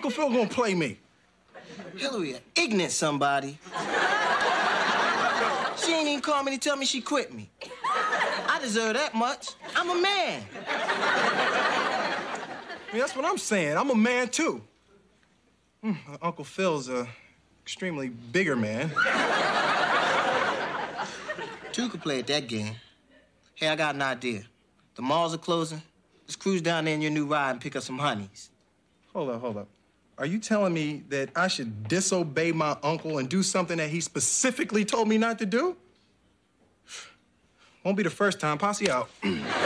Uncle Phil gonna play me? Hillary, an ignorant somebody. she ain't even called me to tell me she quit me. I deserve that much. I'm a man. I mean, that's what I'm saying. I'm a man, too. Hmm, Uncle Phil's a extremely bigger man. Two could play at that game. Hey, I got an idea. The malls are closing. Let's cruise down there in your new ride and pick up some honeys. Hold up, hold up. Are you telling me that I should disobey my uncle and do something that he specifically told me not to do? Won't be the first time. Posse out.